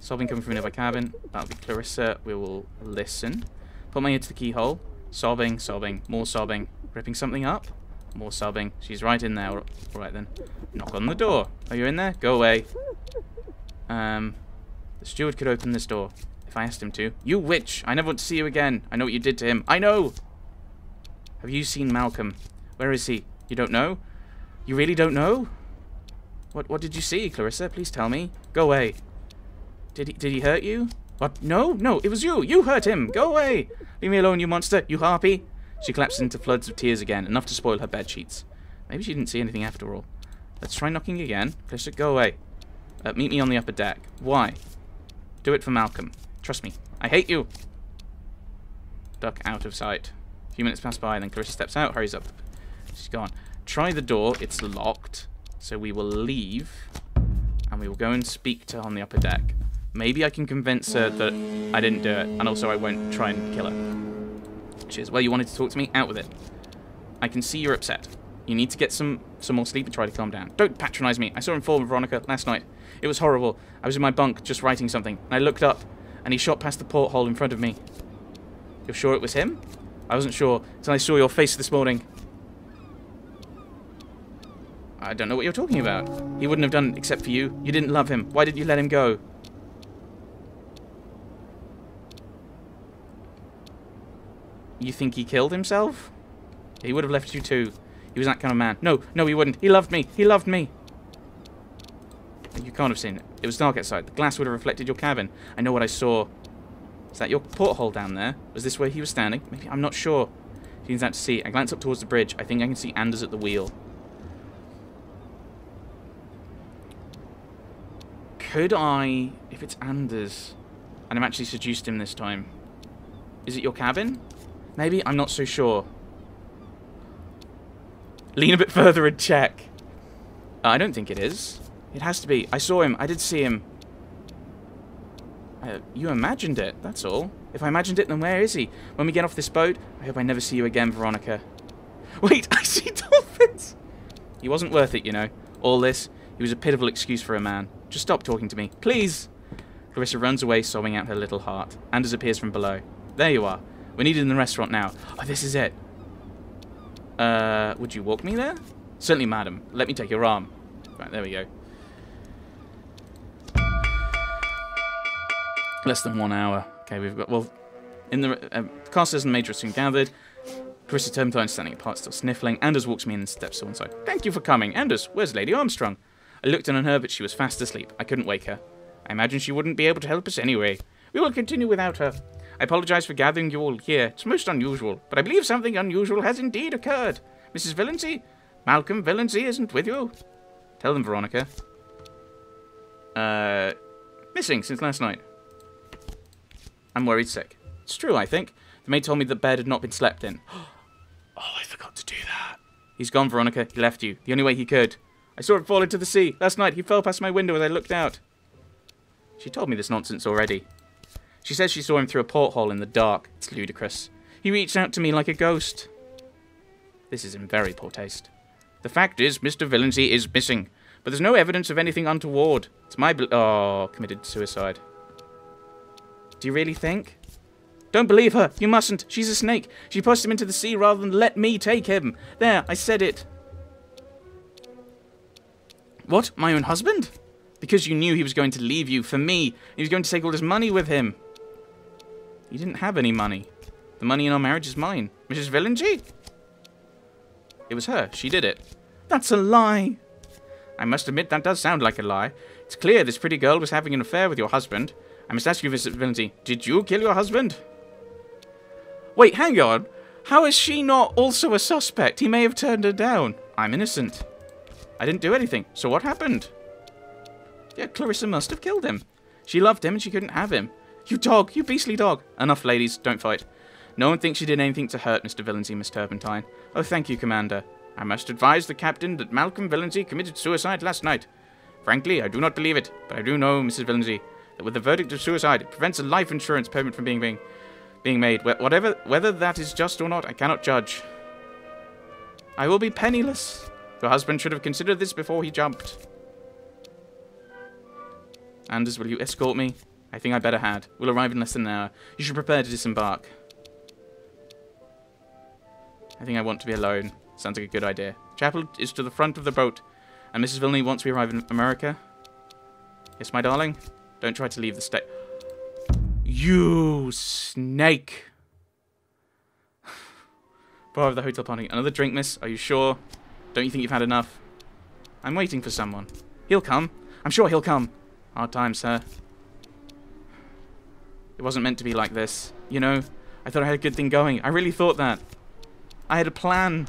Sobbing coming from nearby cabin. That'll be Clarissa. We will listen. Put my ear to the keyhole. Sobbing, sobbing, more sobbing. Ripping something up. More sobbing. She's right in there. Alright then. Knock on the door. Are you in there? Go away. Um, the steward could open this door. If I asked him to. You witch! I never want to see you again. I know what you did to him. I know! Have you seen Malcolm? Where is he? You don't know? You really don't know? What what did you see, Clarissa? Please tell me. Go away. Did he did he hurt you? What? No, no, it was you. You hurt him. Go away. Leave me alone, you monster. You harpy. She collapsed into floods of tears again, enough to spoil her bed sheets. Maybe she didn't see anything after all. Let's try knocking again. Clarissa, go away. Uh, meet me on the upper deck. Why? Do it for Malcolm. Trust me. I hate you. Duck out of sight. A few minutes pass by, then Clarissa steps out, hurries up. She's gone. Try the door. It's locked. So we will leave. And we will go and speak to her on the upper deck. Maybe I can convince her that I didn't do it. And also I won't try and kill her. She is. Well, you wanted to talk to me? Out with it. I can see you're upset. You need to get some, some more sleep and try to calm down. Don't patronize me. I saw him fall with Veronica last night. It was horrible. I was in my bunk just writing something. And I looked up and he shot past the porthole in front of me. You're sure it was him? I wasn't sure until I saw your face this morning. I don't know what you're talking about. He wouldn't have done it except for you. You didn't love him. Why didn't you let him go? You think he killed himself? He would have left you too. He was that kind of man. No, no, he wouldn't. He loved me. He loved me. You can't have seen it. It was dark outside. The glass would have reflected your cabin. I know what I saw. Is that your porthole down there? Was this where he was standing? Maybe. I'm not sure. She leans out to see. I glance up towards the bridge. I think I can see Anders at the wheel. Could I, if it's Anders, and I've actually seduced him this time, is it your cabin? Maybe? I'm not so sure. Lean a bit further and check. Uh, I don't think it is. It has to be. I saw him. I did see him. Uh, you imagined it, that's all. If I imagined it, then where is he? When we get off this boat, I hope I never see you again, Veronica. Wait, I see dolphins! He wasn't worth it, you know. All this, he was a pitiful excuse for a man. Just stop talking to me, please! Clarissa runs away, sobbing out her little heart. Anders appears from below. There you are. We're needed in the restaurant now. Oh, this is it. Uh, would you walk me there? Certainly, madam. Let me take your arm. Right, there we go. Less than one hour. Okay, we've got, well, in the, uh, casters and majors soon gathered. Clarissa Turpentine standing apart, still sniffling. Anders walks me in and steps to one side. Thank you for coming. Anders, where's Lady Armstrong? I looked in on her, but she was fast asleep. I couldn't wake her. I imagine she wouldn't be able to help us anyway. We will continue without her. I apologize for gathering you all here. It's most unusual, but I believe something unusual has indeed occurred. Mrs. Villensey? Malcolm Villensey isn't with you. Tell them, Veronica. Uh, missing since last night. I'm worried sick. It's true, I think. The maid told me the bed had not been slept in. oh, I forgot to do that. He's gone, Veronica. He left you. The only way he could. I saw him fall into the sea. Last night, he fell past my window as I looked out. She told me this nonsense already. She says she saw him through a porthole in the dark. It's ludicrous. He reached out to me like a ghost. This is in very poor taste. The fact is, Mr. Villensey is missing, but there's no evidence of anything untoward. It's my bl- Oh, committed suicide. Do you really think? Don't believe her. You mustn't. She's a snake. She pushed him into the sea rather than let me take him. There, I said it. What? My own husband? Because you knew he was going to leave you for me. He was going to take all his money with him. He didn't have any money. The money in our marriage is mine. Mrs. Villensey? It was her. She did it. That's a lie. I must admit that does sound like a lie. It's clear this pretty girl was having an affair with your husband. I must ask you, Mrs. Villensey, did you kill your husband? Wait, hang on. How is she not also a suspect? He may have turned her down. I'm innocent. I didn't do anything. So what happened? Yeah, Clarissa must have killed him. She loved him and she couldn't have him. You dog, you beastly dog. Enough, ladies, don't fight. No one thinks you did anything to hurt Mr. Villensey, Miss Turpentine. Oh, thank you, Commander. I must advise the captain that Malcolm Villensey committed suicide last night. Frankly, I do not believe it, but I do know, Mrs. Villensey, that with the verdict of suicide, it prevents a life insurance payment from being being, being made. Whatever, whether that is just or not, I cannot judge. I will be penniless. Your husband should have considered this before he jumped. Anders, will you escort me? I think I better had. We'll arrive in less than an hour. You should prepare to disembark. I think I want to be alone. Sounds like a good idea. Chapel is to the front of the boat. And Mrs. Villensey wants we arrive in America. Yes, my darling? Don't try to leave the state. You snake! Bar of the hotel party. Another drink, miss? Are you sure? Don't you think you've had enough? I'm waiting for someone. He'll come. I'm sure he'll come. Hard time, sir. It wasn't meant to be like this. You know, I thought I had a good thing going. I really thought that. I had a plan.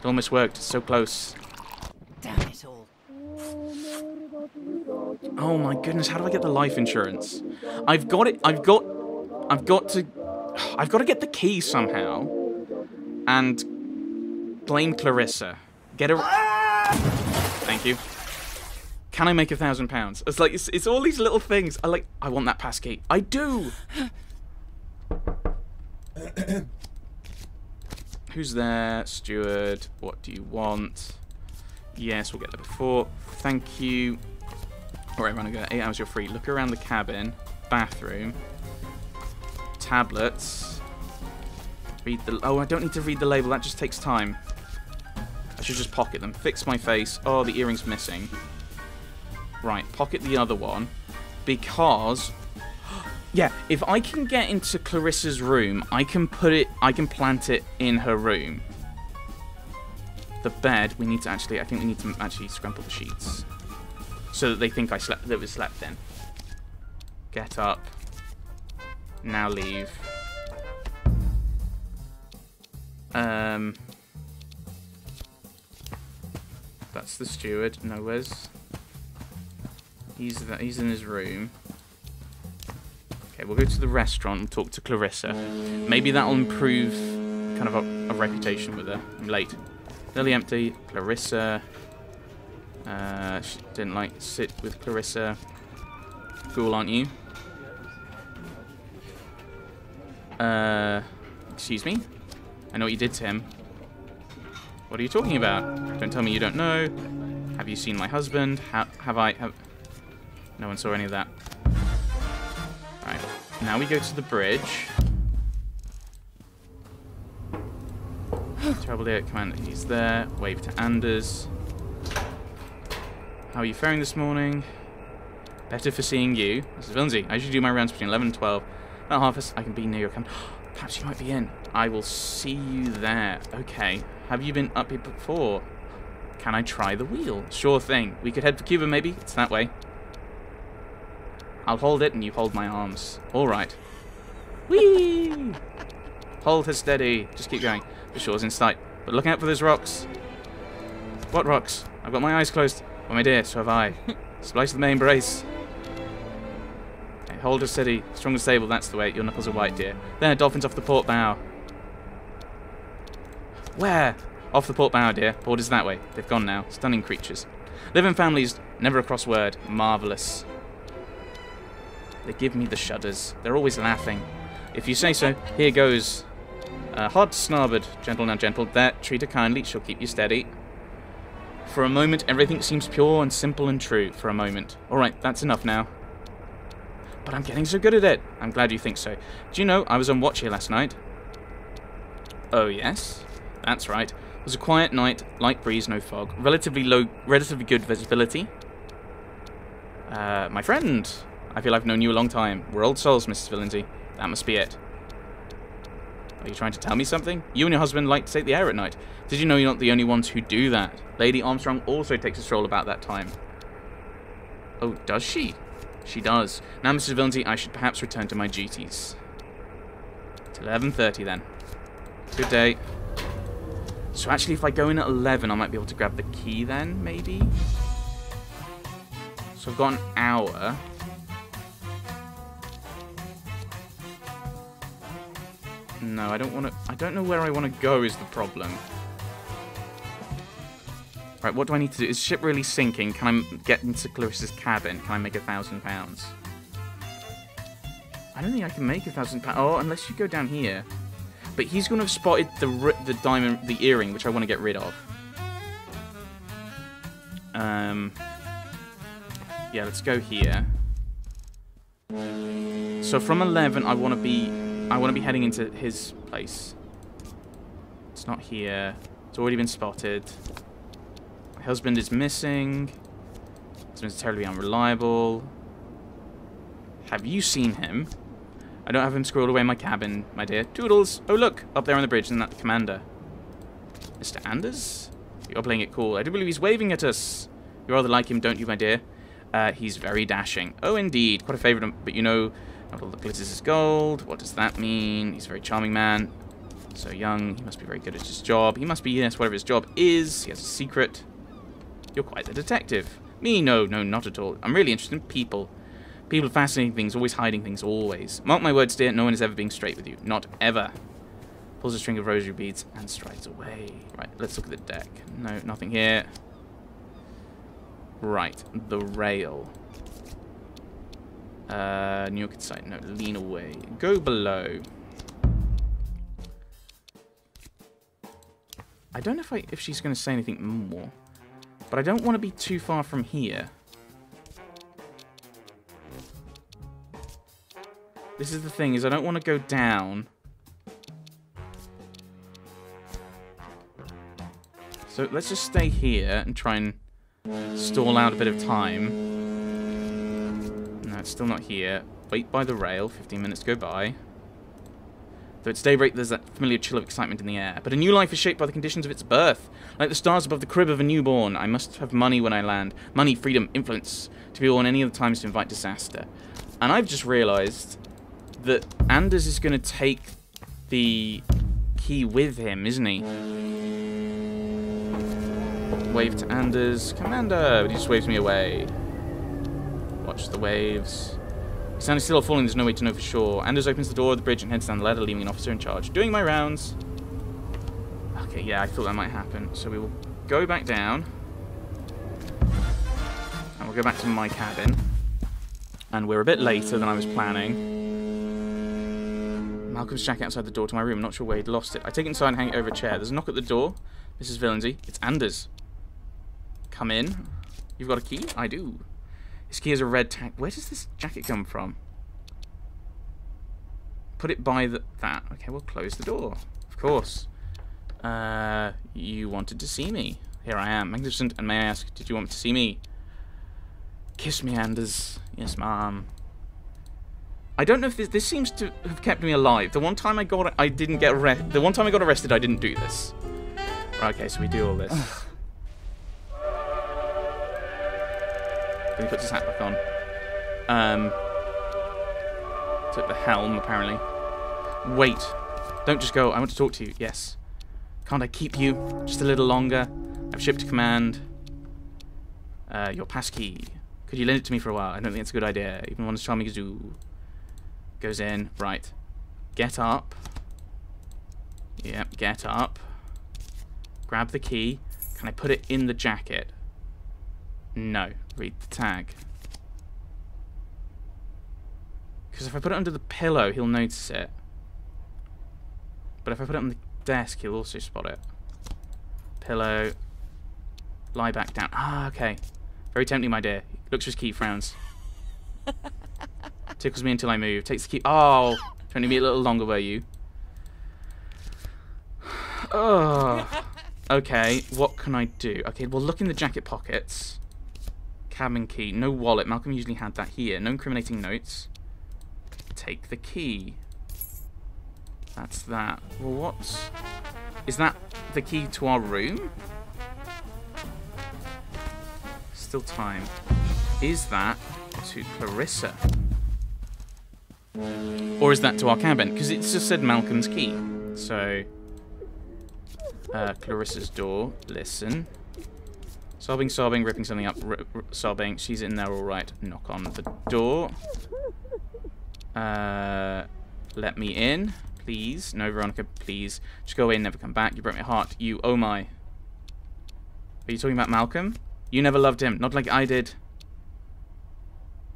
It almost worked. So close. Damn it all. Oh my goodness, how do I get the life insurance? I've got it. I've got. I've got to. I've got to get the key somehow. And blame Clarissa. Get her. Ah! Thank you. Can I make a thousand pounds? It's like it's, it's all these little things. I like. I want that passkey. I do. Who's there? Steward. What do you want? Yes, we'll get there before. Thank you. Alright, running go. Eight hours, you're free. Look around the cabin. Bathroom. Tablets. Read the... Oh, I don't need to read the label. That just takes time. I should just pocket them. Fix my face. Oh, the earring's missing. Right, pocket the other one. Because... Yeah, if I can get into Clarissa's room, I can put it... I can plant it in her room. The bed, we need to actually... I think we need to actually scramble the sheets. So that they think I slept... That we slept in. Get up. Now leave. Um... That's the steward. No, where's... He's, he's in his room. Okay, we'll go to the restaurant and talk to Clarissa. Maybe that'll improve kind of a, a reputation with her. I'm late. Nearly empty. Clarissa. Uh, she didn't like sit with Clarissa. Cool, aren't you? Uh, excuse me? I know what you did to him. What are you talking about? Don't tell me you don't know. Have you seen my husband? Ha have I... Have... No one saw any of that. Right. Now we go to the bridge. Terrible day at Commander. He's there. Wave to Anders. How are you faring this morning? Better for seeing you. This is Lindsay. I usually do my rounds between 11 and 12. About harvest, I can be near your camp. Perhaps you might be in. I will see you there. Okay. Have you been up here before? Can I try the wheel? Sure thing. We could head for Cuba, maybe? It's that way. I'll hold it and you hold my arms. Alright. Whee! Hold her steady. Just keep going. The shore's in sight. But look out for those rocks. What rocks? I've got my eyes closed. Well, my dear, so have I. Splice the main brace. Okay, hold her steady. Strong and stable, that's the way. Your knuckles are white, dear. There, dolphins off the port bow. Where? Off the port bow, dear. Port is that way. They've gone now. Stunning creatures. Live in families, never a cross word. Marvellous. They give me the shudders. They're always laughing. If you say so, here goes. Uh, hard starboard, gentle now gentle. That, treat her kindly, she'll keep you steady. For a moment, everything seems pure and simple and true. For a moment. Alright, that's enough now. But I'm getting so good at it. I'm glad you think so. Do you know, I was on watch here last night. Oh, yes? That's right. It was a quiet night, light breeze, no fog. Relatively low, relatively good visibility. Uh, my friend. I feel I've known you a long time. We're old souls, Mrs. Villensey. That must be it. Are you trying to tell me something? You and your husband like to take the air at night. Did you know you're not the only ones who do that? Lady Armstrong also takes a stroll about that time. Oh, does she? She does. Now, Mrs. Villensey, I should perhaps return to my duties. It's 11.30 then. Good day. So actually, if I go in at 11, I might be able to grab the key then, maybe? So I've got an hour. No, I don't want to... I don't know where I want to go is the problem. Right, what do I need to do? Is ship really sinking? Can I get into Clarissa's cabin? Can I make a thousand pounds? I don't think I can make a thousand pounds. Oh, unless you go down here. But he's going to have spotted the the diamond, the earring, which I want to get rid of. Um. Yeah, let's go here. So from 11, I want to be, I want to be heading into his place. It's not here. It's already been spotted. My husband is missing. Husband's terribly unreliable. Have you seen him? I don't have him squirreled away in my cabin, my dear. Toodles! Oh look, up there on the bridge, isn't that the commander? Mr. Anders? You're playing it cool. I do believe he's waving at us. You rather like him, don't you, my dear? Uh, he's very dashing. Oh, indeed. Quite a favourite, but you know, not all that glitters is gold. What does that mean? He's a very charming man. So young. He must be very good at his job. He must be, yes, whatever his job is. He has a secret. You're quite the detective. Me? No, no, not at all. I'm really interested in people. People are fascinating things, always hiding things, always. Mark my words, dear, no one is ever being straight with you. Not ever. Pulls a string of rosary beads and strides away. Right, let's look at the deck. No, nothing here. Right, the rail. Uh, New York site. No, lean away. Go below. I don't know if I if she's going to say anything more, but I don't want to be too far from here. This is the thing, is I don't want to go down. So let's just stay here and try and stall out a bit of time. It's still not here. Wait by the rail, 15 minutes go by. Though it's daybreak, there's that familiar chill of excitement in the air. But a new life is shaped by the conditions of its birth. Like the stars above the crib of a newborn, I must have money when I land. Money, freedom, influence, to be born any other times to invite disaster. And I've just realised that Anders is going to take the key with him, isn't he? Wave to Anders. Commander! But he just waves me away. Watch the waves. Standing still or falling, there's no way to know for sure. Anders opens the door of the bridge and heads down the ladder, leaving an officer in charge. Doing my rounds. Okay, yeah, I thought that might happen. So we will go back down. And we'll go back to my cabin. And we're a bit later than I was planning. Malcolm's jacket outside the door to my room. I'm not sure where he'd lost it. I take it inside and hang it over a chair. There's a knock at the door. Mrs. Villensey. It's Anders. Come in. You've got a key? I do. His key has a red tag. Where does this jacket come from? Put it by the, that. Okay, we'll close the door. Of course. Uh, you wanted to see me. Here I am. Magnificent. And may I ask, did you want to see me? Kiss me, Anders. Yes, ma'am. I don't know if this, this seems to have kept me alive. The one time I got I didn't get arrested. The one time I got arrested, I didn't do this. Right, okay, so we do all this. Then he puts his hat back on. Um, took the helm, apparently. Wait. Don't just go. I want to talk to you. Yes. Can't I keep you just a little longer? I've shipped to command. Uh, your passkey. Could you lend it to me for a while? I don't think it's a good idea. Even as charming you. Goes in. Right. Get up. Yep, get up. Grab the key. Can I put it in the jacket? No. Read the tag. Because if I put it under the pillow, he'll notice it. But if I put it on the desk, he'll also spot it. Pillow. Lie back down. Ah, okay. Very tempting, my dear. Looks for his key, frowns. Tickles me until I move. Takes the key. Oh! Trying to be a little longer, were you? Oh. Okay, what can I do? Okay, well, look in the jacket pockets. Cabin key. No wallet. Malcolm usually had that here. No incriminating notes. Take the key. That's that. What's... Is that the key to our room? Still time. Is that to Clarissa? Or is that to our cabin? Because it just said Malcolm's key. So... Uh, Clarissa's door. Listen. Sobbing, sobbing, ripping something up, sobbing. She's in there all right. Knock on the door. Uh, let me in, please. No, Veronica, please. Just go away and never come back. You broke my heart. You, oh my. Are you talking about Malcolm? You never loved him. Not like I did.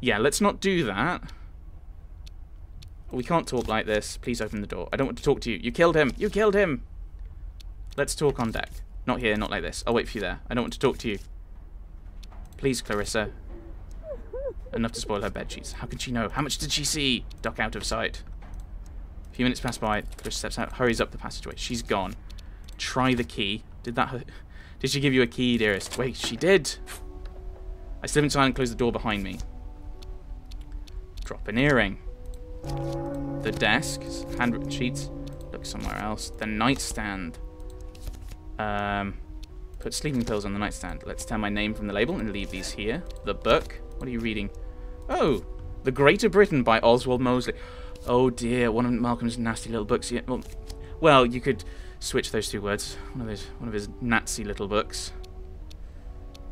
Yeah, let's not do that. We can't talk like this. Please open the door. I don't want to talk to you. You killed him. You killed him. Let's talk on deck. Not here, not like this. I'll wait for you there. I don't want to talk to you. Please, Clarissa. Enough to spoil her bed sheets. How could she know? How much did she see? Duck out of sight. A few minutes pass by. Chris steps out, hurries up the passageway. She's gone. Try the key. Did that hurt? Did she give you a key, dearest? Wait, she did. I slip inside and close the door behind me. Drop an earring. The desk, handwritten sheets. Look somewhere else. The nightstand. Um, put sleeping pills on the nightstand. Let's tear my name from the label and leave these here. The book. What are you reading? Oh, The Greater Britain by Oswald Mosley. Oh dear, one of Malcolm's nasty little books. Yeah, well, well, you could switch those two words. One of his, one of his Nazi little books.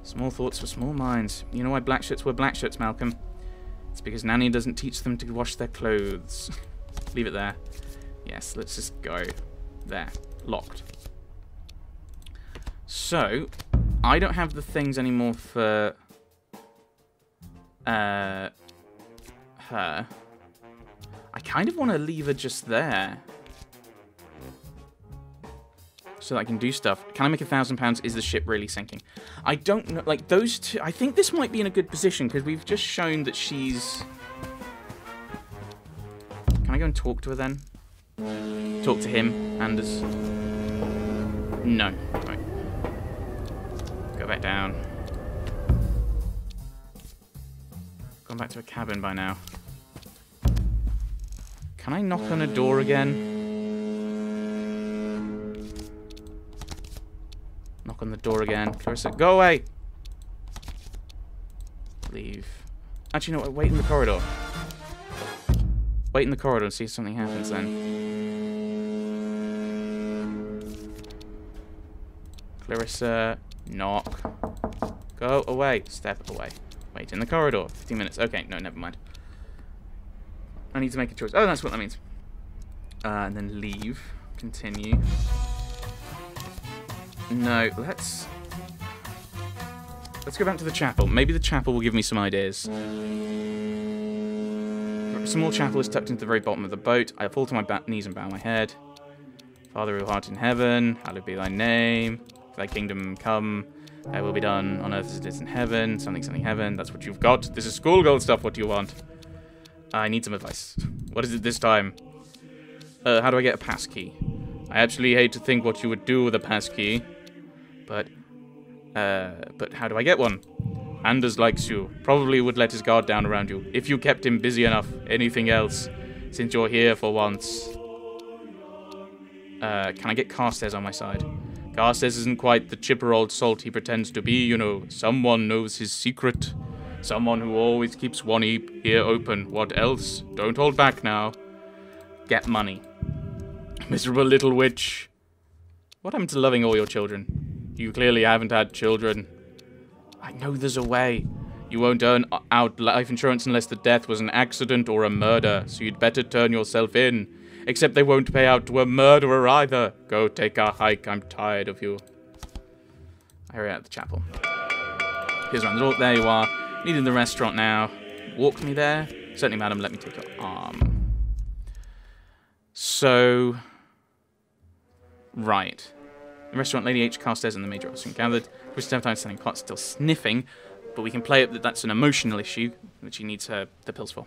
Small thoughts for small minds. You know why black shirts were black shirts, Malcolm? It's because Nanny doesn't teach them to wash their clothes. Leave it there. Yes, let's just go. There. Locked. So, I don't have the things anymore for uh, her. I kind of want to leave her just there. So that I can do stuff. Can I make a thousand pounds? Is the ship really sinking? I don't know. Like, those two... I think this might be in a good position because we've just shown that she's... Can I go and talk to her then? Talk to him, Anders? No. Right. Back down. Gone back to a cabin by now. Can I knock on a door again? Knock on the door again. Clarissa, go away! Leave. Actually, no, wait in the corridor. Wait in the corridor and see if something happens then. Clarissa, knock. Go away. Step away. Wait in the corridor. 15 minutes. Okay, no, never mind. I need to make a choice. Oh, that's what that means. Uh, and then leave. Continue. No, let's... Let's go back to the chapel. Maybe the chapel will give me some ideas. A small chapel is tucked into the very bottom of the boat. I fall to my knees and bow my head. Father who art in heaven, hallowed be thy name. Thy kingdom come. Thy will be done on earth as it is in heaven. Something, something, heaven. That's what you've got. This is schoolgirl stuff. What do you want? I need some advice. What is it this time? Uh, how do I get a pass key? I actually hate to think what you would do with a pass key. But, uh, but how do I get one? Anders likes you. Probably would let his guard down around you. If you kept him busy enough. Anything else. Since you're here for once. Uh, can I get Carstairs on my side? Carstairs isn't quite the chipper old salt he pretends to be, you know. Someone knows his secret. Someone who always keeps one ear open. What else? Don't hold back now. Get money. Miserable little witch. What happened to loving all your children? You clearly haven't had children. I know there's a way. You won't earn out life insurance unless the death was an accident or a murder, so you'd better turn yourself in. Except they won't pay out to a murderer either. Go take a hike. I'm tired of you. I hurry out of the chapel. Here's around the door. There you are. Needing the restaurant now. Walk me there? Certainly, madam. Let me take your arm. So... Right. The restaurant, Lady H. Carstairs and the Major are soon gathered. Christopher Time standing apart, still sniffing. But we can play it that that's an emotional issue, which he needs her, the pills for.